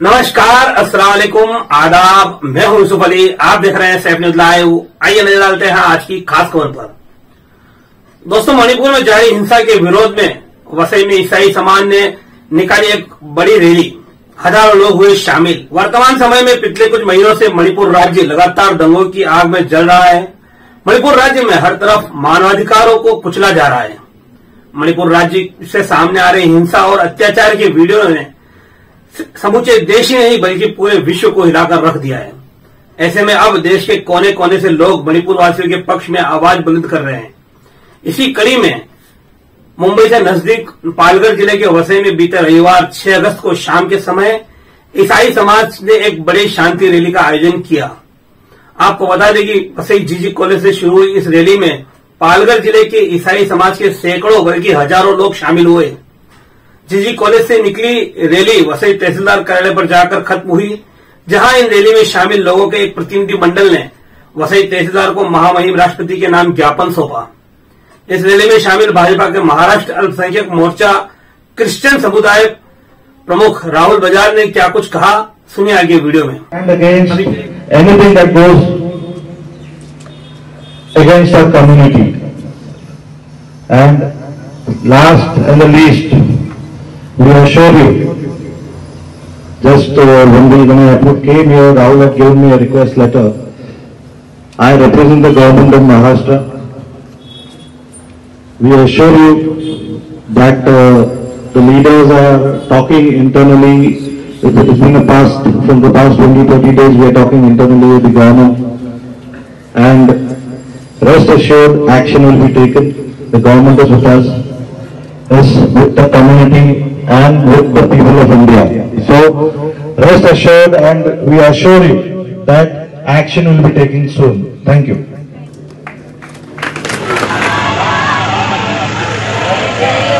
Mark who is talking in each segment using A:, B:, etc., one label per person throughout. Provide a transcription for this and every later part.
A: नमस्कार, अस्सलाम वालेकुम। आदाब, मैं हूँ यूसुफ अली। आप देख रहे हैं सैफ न्यूज़ लाइव। आइए नज़र डालते हैं आज की खास खबर पर। दोस्तों, मणिपुर में जारी हिंसा के विरोध में वसई में ईसाई समाज ने निकाली एक बड़ी रैली। हज़ारों लोग हुए शामिल। वर्तमान समय में पिछले कुछ महीनों से मणिपुर राज्य लगातार दंगों की आग में जल रहा है। मणिपुर राज्य में हर तरफ़ मानवाधिकारों को कुचला जा रहा है। मणिपुर राज्य से सामने आ रही हिंसा और अत्याचार के वीडियो ने समूचे देश ही नहीं, बल्कि पूरे विश्व को हिलाकर रख दिया है। ऐसे में अब देश के कोने कोने से लोग मणिपुर वासियों के पक्ष में आवाज़ बुलंद कर रहे हैं। इसी कड़ी में मुंबई से नज़दीक पालघर ज़िले के वसई में बीते रविवार 6 अगस्त को शाम के समय ईसाई समाज ने एक बड़ी शांति रैली का आयोजन किया। आपको बता दें कि वसई जीजी कॉलेज से शुरू हुई इस रैली में पालघर ज़िले के ईसाई समाज के सैकड़ों, बल्कि हज़ारों लोग शामिल हुए। जीजी कॉलेज से निकली रैली वसई तहसीलदार कार्यालय पर जाकर खत्म हुई, जहाँ इन रैली में शामिल लोगों के एक प्रतिनिधि मंडल ने वसई तहसीलदार को महामहिम राष्ट्रपति के नाम ज्ञापन सौंपा। इस रैली में शामिल भाजपा के महाराष्ट्र अल्पसंख्यक मोर्चा क्रिश्चियन समुदाय प्रमुख राहुल बजाज ने क्या कुछ कहा, सुनिए आगे वीडियो में।
B: We assure you, just uh, when we when I came here, Rahul had given me a request letter. I represent the government of Maharashtra. We assure you that uh, the leaders are talking internally. It has been a past, from the past 20, 30 days, we are talking internally with the government. And rest assured, action will be taken. The government is with us, is with the community and with the people of India. So, rest assured and we assure you that action will be taken soon. Thank you.
C: जय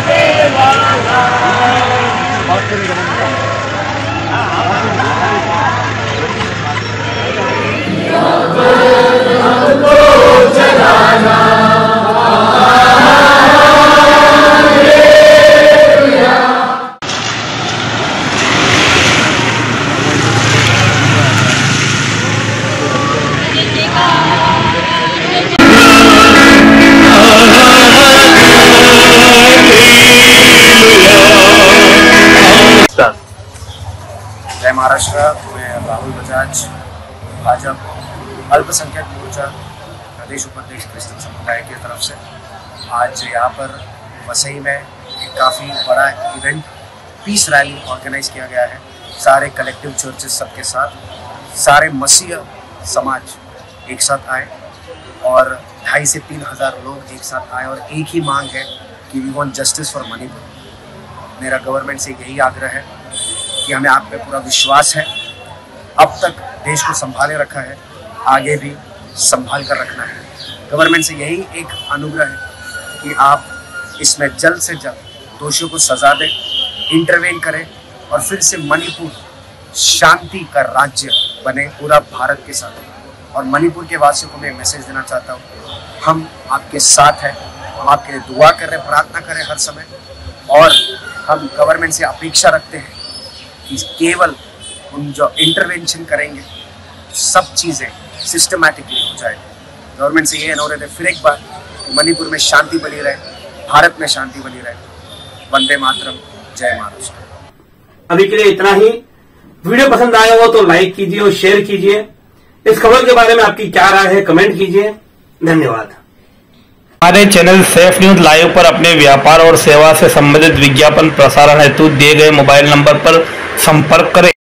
C: महाराष्ट्र मैं राहुल बजाज, भाजपा, अल्पसंख्यक मोर्चा, प्रदेश उपाध्यक्ष Christian समुदाय की तरफ़ से। आज यहाँ पर वसई में एक काफ़ी बड़ा इवेंट पीस रैली ऑर्गेनाइज किया गया है। सारे कलेक्टिव चर्चेस सबके साथ, सारे मसीह समाज एक साथ आए और ढाई से तीन हज़ार लोग एक साथ आए और एक ही मांग है कि we want justice for Manipur मेरा गवर्नमेंट से यही आग्रह है कि हमें आप पे पूरा विश्वास है। अब तक देश को संभाले रखा है, आगे भी संभाल कर रखना है। गवर्नमेंट से यही एक अनुग्रह है कि आप इसमें जल्द से जल्द दोषियों को सजा दें इंटरवेन करें और फिर से मणिपुर शांति का राज्य बने पूरा भारत के साथ। और मणिपुर के वासियों को मैं मैसेज देना चाहता हूँ, हम आपके साथ हैं, हम आपके लिए दुआ कर रहे प्रार्थना करें हर समय। और हम गवर्नमेंट से अपेक्षा रखते हैं कि केवल उन जो इंटरवेंशन करेंगे सब चीज़ें सिस्टमैटिकली हो जाएगी। गवर्नमेंट से ये अनुरोध है फिर एक बार मणिपुर में शांति बनी रहे भारत में शांति बनी रहे। वंदे मातरम जय महाराष्ट्र
A: अभी के लिए इतना ही। वीडियो पसंद आया हो तो लाइक कीजिए और शेयर कीजिए। इस खबर के बारे में आपकी क्या राय है कमेंट कीजिए। धन्यवाद।
D: हमारे चैनल सेफ़ न्यूज़ लाइव पर अपने व्यापार और सेवा से संबंधित विज्ञापन प्रसारण हेतु दिए गए मोबाइल नंबर पर संपर्क करें।